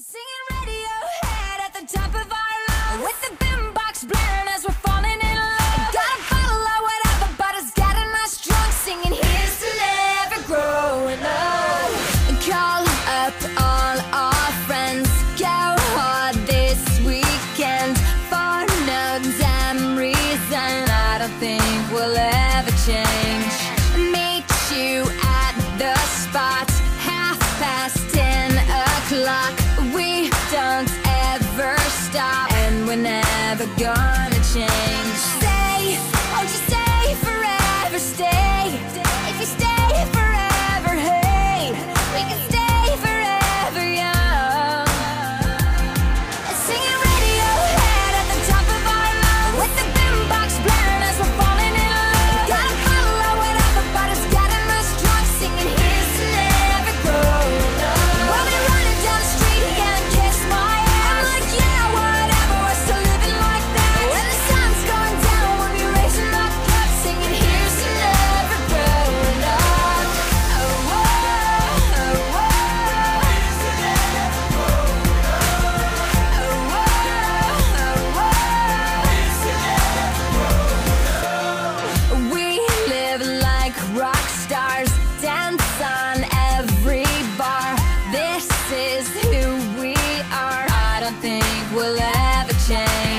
Singing we're never gonna change will ever change.